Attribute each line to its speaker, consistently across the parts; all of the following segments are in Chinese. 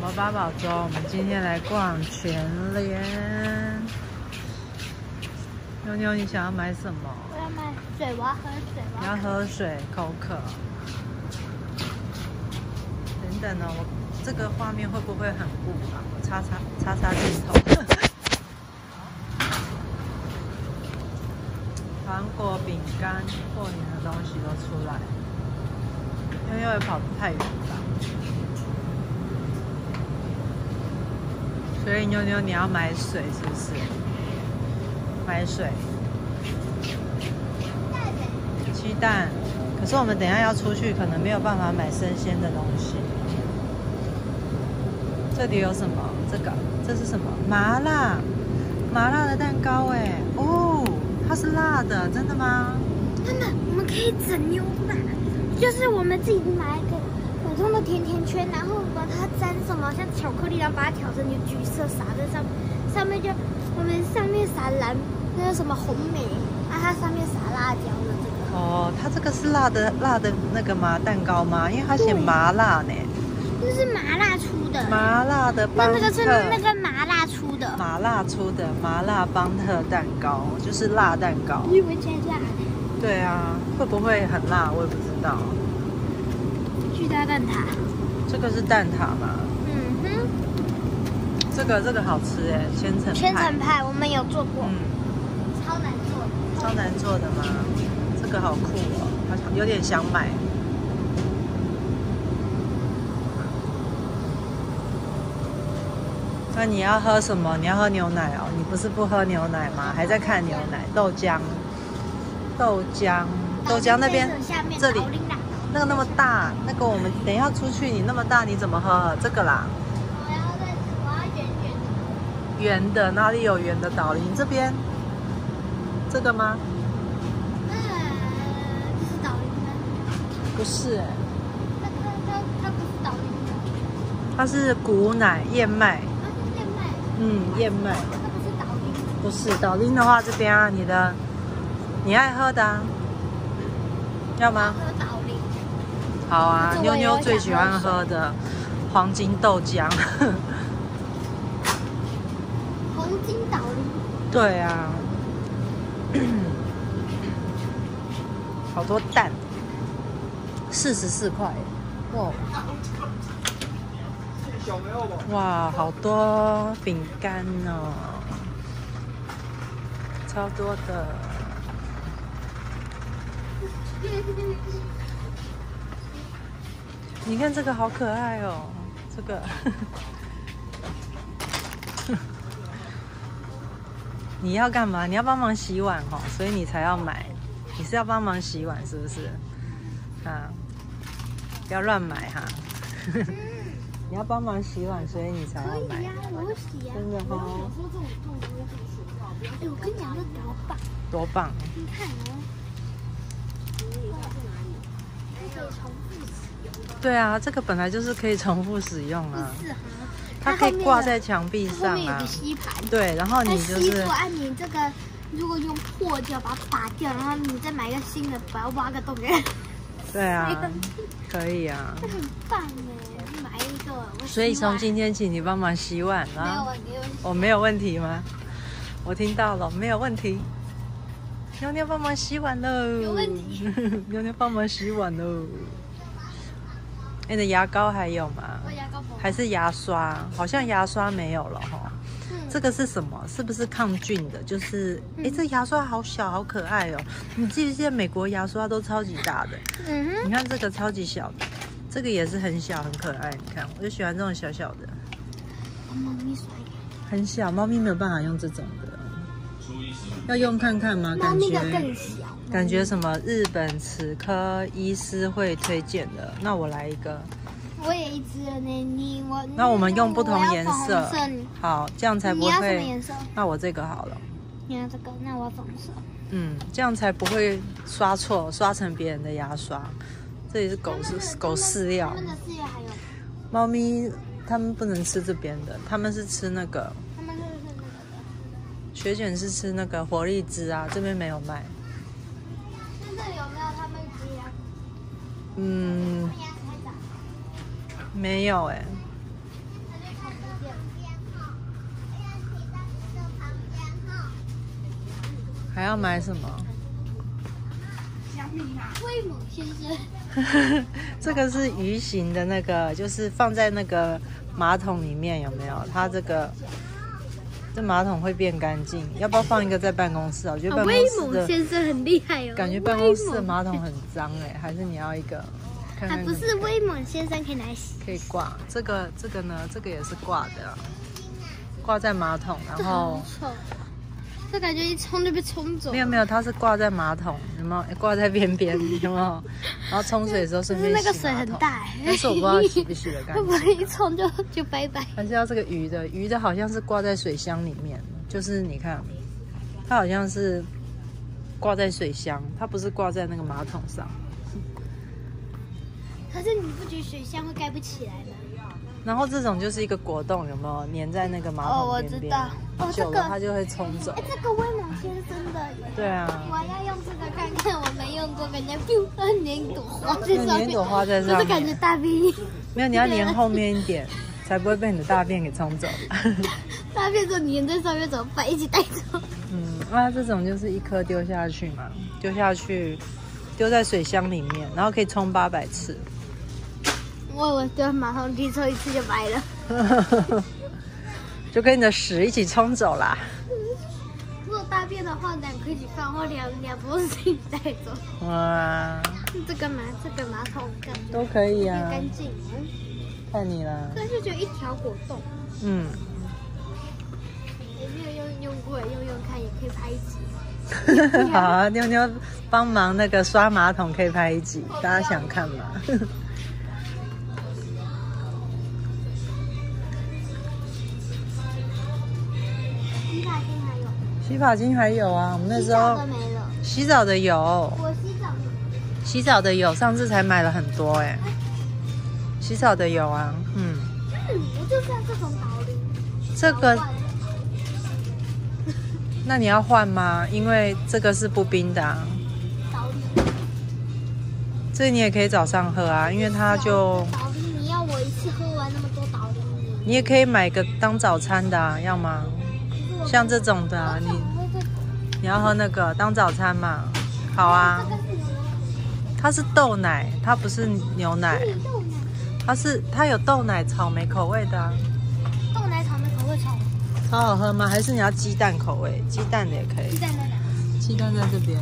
Speaker 1: 么八宝粥？我们今天来逛全联。妞妞，你想要买什么？
Speaker 2: 我要买水，我要喝水，我
Speaker 1: 你要喝水，口渴。等等呢，我这个画面会不会很雾啊？我擦擦擦擦镜头。糖果、饼干、过年的东西都出来，妞妞也跑得太远吧？所以妞妞你要买水是不是？买水。鸡蛋，可是我们等下要出去，可能没有办法买生鲜的东西。这里有什么？这个，这是什么？麻辣，麻辣的蛋糕哎，哦，它是辣的，真的吗？
Speaker 2: 真的，我们可以整牛奶，就是我们自己买一个普通的甜甜圈，然后沾什么像巧克力，然后把它调成就橘色撒在上面，上面就我们上面撒蓝那个什么红梅，啊，它上面撒辣椒的这个。
Speaker 1: 哦，它这个是辣的辣的那个吗？蛋糕吗？因为它写麻辣呢。
Speaker 2: 那是麻辣出的。
Speaker 1: 麻辣的
Speaker 2: 那
Speaker 1: 邦特。
Speaker 2: 这个是那个麻辣出的。
Speaker 1: 麻辣出的麻辣邦特蛋糕，就是辣蛋糕。
Speaker 2: 你以为加辣？
Speaker 1: 对啊，会不会很辣？我也不知道。
Speaker 2: 巨大蛋挞。
Speaker 1: 这个是蛋挞吗？
Speaker 2: 嗯哼。
Speaker 1: 这个这个好吃哎，千层派。
Speaker 2: 千层派我们有做过。
Speaker 1: 嗯。
Speaker 2: 超难做的。
Speaker 1: 超难做的吗？这个好酷哦，好像有点想买。那你要喝什么？你要喝牛奶哦。你不是不喝牛奶吗？还在看牛奶？豆浆，豆浆，豆浆那边这里那个那么大，那个我们等一下出去，你那么大你怎么喝？这个啦。
Speaker 2: 我要在，我要圆圆的。
Speaker 1: 圆的哪里有圆的导林？这边，这个吗？
Speaker 2: 嗯，这是导林吗？
Speaker 1: 不是哎、
Speaker 2: 它它它不是导林吗？
Speaker 1: 它是谷奶燕麦。
Speaker 2: 它是燕麦。
Speaker 1: 嗯，燕麦。
Speaker 2: 它不是导林。
Speaker 1: 不是导林的话，这边啊，你的你爱喝的、啊，要吗？好啊，妞妞最喜欢喝的黄金豆浆。
Speaker 2: 黄金导林。
Speaker 1: 对啊，好多蛋，四十四块，哇！哇，好多饼干哦，超多的。你看这个好可爱哦，这个。你要干嘛？你要帮忙洗碗哦，所以你才要买。你是要帮忙洗碗是不是？啊，不要乱买哈。你要帮忙洗碗，所以你才要买。
Speaker 2: 可以呀，我洗呀。
Speaker 1: 真的哈、哦，
Speaker 2: 哎，我跟你讲，这多棒！
Speaker 1: 多棒！
Speaker 2: 你看哦。可以重复使用。
Speaker 1: 对啊，这个本来就是可以重复使用啊。它可以挂在墙壁上啊
Speaker 2: 后面有个。吸盘。
Speaker 1: 对，然后你就是
Speaker 2: 按你这个，如果用破掉把它拔掉，然后你再买一个新的，把它挖个洞给。
Speaker 1: 对啊，可以啊。
Speaker 2: 这很棒哎，买一个。
Speaker 1: 所以从今天起，你帮忙洗碗
Speaker 2: 没有
Speaker 1: 啊。
Speaker 2: 问题，
Speaker 1: 我没有问题吗？我听到了，没有问题。妞妞帮忙洗碗喽！
Speaker 2: 有问题。
Speaker 1: 妞妞帮忙洗碗喽。你的牙膏还有吗？
Speaker 2: 我牙膏
Speaker 1: 还是牙刷？好像牙刷没有了哈。
Speaker 2: 嗯
Speaker 1: 这个是什么？是不是抗菌的？就是，哎、这牙刷好小，好可爱哦。你记不记得美国牙刷都超级大的？
Speaker 2: 嗯哼，
Speaker 1: 你看这个超级小的，这个也是很小，很可爱。你看，我就喜欢这种小小的。
Speaker 2: 猫咪甩
Speaker 1: 很小，猫咪没有办法用这种的，要用看看吗？感觉
Speaker 2: 更小。
Speaker 1: 感觉什么日本齿科医师会推荐的，那我来一个。
Speaker 2: 我也一只呢，你我。
Speaker 1: 那我们用不同颜色好，这样才不
Speaker 2: 你要什么
Speaker 1: 会
Speaker 2: 颜。色？
Speaker 1: 那我这个好了，
Speaker 2: 你要这个，那我要粉红色。
Speaker 1: 嗯，这样才不会刷错，刷成别人的牙刷。这里是狗
Speaker 2: 他们的
Speaker 1: 是狗饲料猫咪它们不能吃这边的，它们是吃那个。雪卷是吃那个活力汁啊，这边没有卖。
Speaker 2: 那这里有没有他们鸡？
Speaker 1: 嗯，没有哎、还要买什么？
Speaker 2: 威猛先生，
Speaker 1: 这个是鱼形的那个，就是放在那个马桶里面有没有？它这个这马桶会变干净，要不要放一个在办公室啊？我觉得办公
Speaker 2: 威
Speaker 1: 室的
Speaker 2: 猛先生很厉害哦。
Speaker 1: 感觉办公室的马桶很脏哎，还是你要一个？看
Speaker 2: 啊，
Speaker 1: 看
Speaker 2: 不是威猛先生可以来洗，
Speaker 1: 可以挂这个这个呢？这个也是挂的啊，挂在马桶，然后
Speaker 2: 臭。这感觉一冲就被冲走。
Speaker 1: 没有没有，它是挂在马桶，有没有？挂在边边，有没有？然后冲水的时候顺便
Speaker 2: 是那个水很大哎，
Speaker 1: 但是我不知道洗不洗得干
Speaker 2: 会不
Speaker 1: 净。
Speaker 2: 会一冲就就拜拜？
Speaker 1: 还是要这个鱼的，鱼的好像是挂在水箱里面，就是你看，它好像是挂在水箱，它不是挂在那个马桶上。
Speaker 2: 可是你不觉得水箱会盖不起来吗？
Speaker 1: 然后这种就是一个果冻，有没有粘在那个马
Speaker 2: 哦，我
Speaker 1: 桶边边？
Speaker 2: 知道。哦，这
Speaker 1: 久
Speaker 2: 个
Speaker 1: 了它就会冲走
Speaker 2: 哎，。这个威猛先生的耶。
Speaker 1: 对啊，
Speaker 2: 我要用这个看看，我没用过，感觉 biu 粘一朵花在上面，
Speaker 1: 就粘一朵花在上
Speaker 2: 就是感觉。大便
Speaker 1: 没有，你要粘后面一点，才不会被你的大便给冲走。
Speaker 2: 大便就粘在上面怎么办？一起带走。
Speaker 1: 嗯，那这种就是一颗丢下去嘛，丢下去，丢在水箱里面，然后可以冲八百次。
Speaker 2: 我我对马桶里抽一次就白了。
Speaker 1: 就跟你的屎一起冲走啦。
Speaker 2: 如果大便的话，两颗一起放，或两两坨是自己带走。
Speaker 1: 哇，
Speaker 2: 这个马这个马桶感觉
Speaker 1: 都可以啊，
Speaker 2: 很干净，
Speaker 1: 看你啦。
Speaker 2: 但是只有一条果冻，
Speaker 1: 嗯，
Speaker 2: 也没有用用过，用用看也可以拍一集。
Speaker 1: 好啊，妞妞帮忙那个刷马桶可以拍一集，大家想看吗？
Speaker 2: 洗发精还有
Speaker 1: 啊，我们那时候。洗澡的有，
Speaker 2: 我洗澡的
Speaker 1: 洗澡的有，上次才买了很多哎、洗澡的有啊，嗯，
Speaker 2: 嗯，我就像这种导理。
Speaker 1: 这个那你要换吗？因为这个是不冰的、啊，这你也可以早上喝啊，因为它就
Speaker 2: 导理，你要我一次喝完那么多导理？
Speaker 1: 你也可以买个当早餐的、啊，要吗？像这种的、啊，你你要喝那个当早餐嘛？好啊，它是豆奶，它不是牛奶，它是它有豆奶草莓口味的、啊，
Speaker 2: 豆奶草莓口味超
Speaker 1: 超好喝吗？还是你要鸡蛋口味？鸡蛋的也可以
Speaker 2: 鸡，蛋在哪？
Speaker 1: 鸡蛋在这边，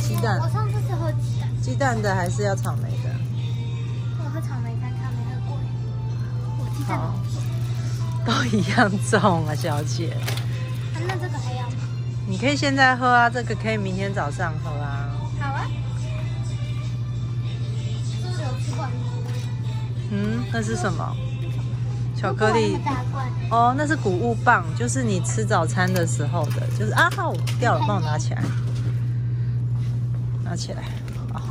Speaker 1: 鸡蛋
Speaker 2: 我上次是喝鸡蛋，
Speaker 1: 鸡蛋的还是要草莓的？
Speaker 2: 我喝草莓看看没喝过。我鸡蛋
Speaker 1: 好，都一样重啊，小姐。
Speaker 2: 啊那这个还要吗？
Speaker 1: 你可以现在喝啊，这个可以明天早上喝啊。
Speaker 2: 好啊。有吃过？
Speaker 1: 嗯，那是什么？巧克力。哦，那是谷物棒，就是你吃早餐的时候的，就是啊，我掉了，帮我拿起来，拿起来。哦，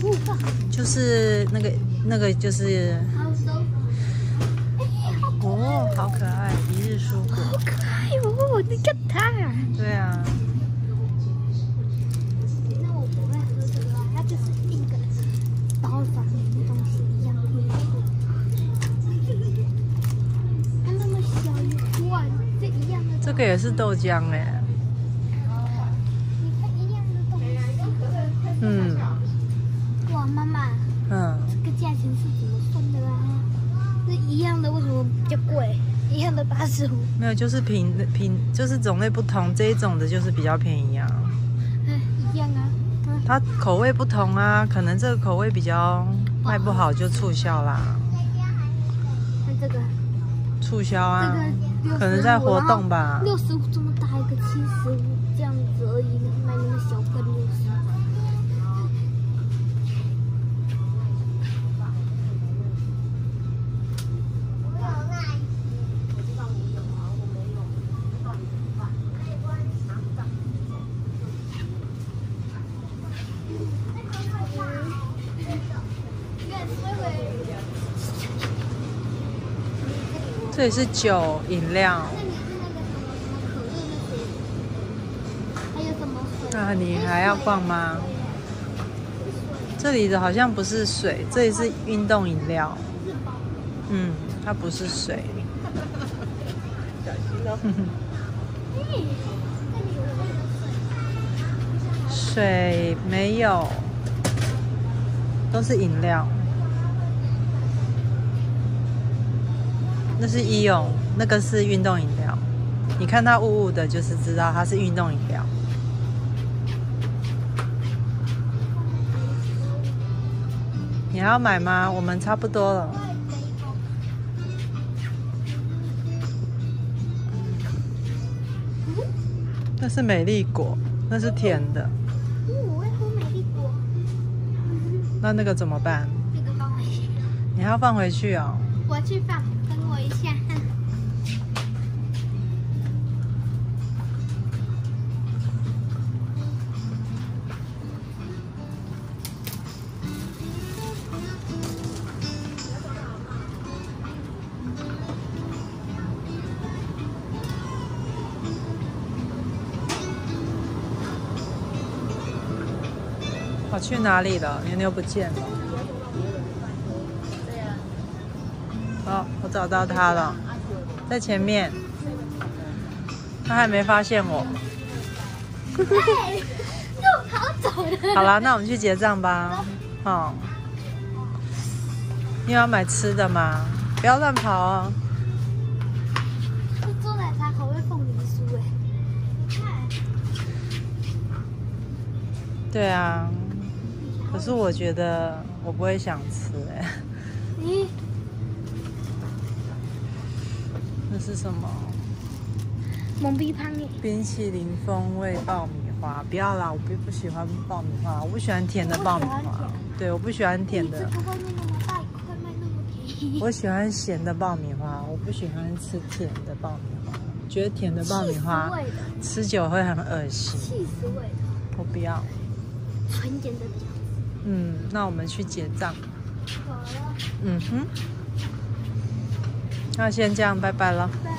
Speaker 2: 谷物棒，
Speaker 1: 就是那个那个就是
Speaker 2: 好可
Speaker 1: 爱，一日蔬果。
Speaker 2: 好可爱哦！你看它。
Speaker 1: 对啊，
Speaker 2: 那我不会喝这个就是一个包装的东西一样它那么小一罐，这一样的。
Speaker 1: 这个也是豆浆哎。嗯
Speaker 2: 哇，妈妈，
Speaker 1: 嗯，
Speaker 2: 这个价钱是怎么算的啦？那一样的为什么比较贵？一样的八十五，
Speaker 1: 没有，就是品品就是种类不同，这一种的就是比较便宜啊。
Speaker 2: 嗯，一样啊。嗯，
Speaker 1: 它口味不同啊，可能这个口味比较卖不好就促销啦，
Speaker 2: 那这个，
Speaker 1: 促销
Speaker 2: 这
Speaker 1: 啊，
Speaker 2: 个
Speaker 1: 可能在活动吧。
Speaker 2: 六十五这么大一个，七十五这样子而已，卖那么小份六十。
Speaker 1: 这里是酒饮料，
Speaker 2: 那你是那个什么可乐那些，还有什么？
Speaker 1: 那你还要逛吗？这里的好像不是水，这里是运动饮料。嗯，它不是水。
Speaker 2: 嗯，那里有那个水。
Speaker 1: 水没有，都是饮料。那是医用，那个是运动饮料。你看它雾雾的，就是知道它是运动饮料。你还要买吗？我们差不多了。那是美丽果，那是甜的。
Speaker 2: 我会喝美丽果。
Speaker 1: 那那个怎么办？
Speaker 2: 那个放回去。
Speaker 1: 你还要放回去哦。
Speaker 2: 我去放，
Speaker 1: 跑去哪里了？牛牛不见了。好，我找到它了，在前面。它还没发现我。
Speaker 2: 又跑走了。
Speaker 1: 好了，那我们去结账吧。哦。你要买吃的吗？不要乱跑哦。
Speaker 2: 这做奶茶好会凤梨酥哎！
Speaker 1: 对啊。可是我觉得我不会想吃哎。
Speaker 2: 咦？
Speaker 1: 那是什么？
Speaker 2: 蒙逼汤耶！
Speaker 1: 冰淇淋风味爆米花，不要啦！我不不喜欢爆米花，我不喜欢甜的爆米花。对，我不喜欢甜的。我喜欢咸的爆米花，我不喜欢吃甜的爆米花。觉得甜的爆米花吃久会很恶心。
Speaker 2: 气死味的。
Speaker 1: 我不要。
Speaker 2: 纯甜的比较。
Speaker 1: 嗯，那我们去结账。
Speaker 2: 好。
Speaker 1: 嗯哼。那先这样，拜拜了。
Speaker 2: 拜。